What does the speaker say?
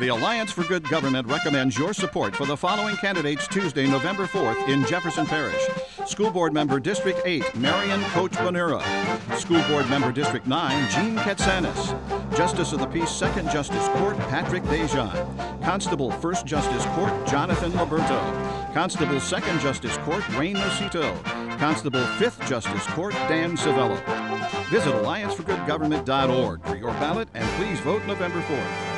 The Alliance for Good Government recommends your support for the following candidates Tuesday, November 4th in Jefferson Parish. School Board Member District 8, Marion Coach Bonura. School Board Member District 9, Jean Katsanis. Justice of the Peace, 2nd Justice Court, Patrick DeJean. Constable, 1st Justice Court, Jonathan Liberto. Constable, 2nd Justice Court, Wayne Nocito. Constable, 5th Justice Court, Dan Savello. Visit AllianceForGoodGovernment.org for your ballot and please vote November 4th.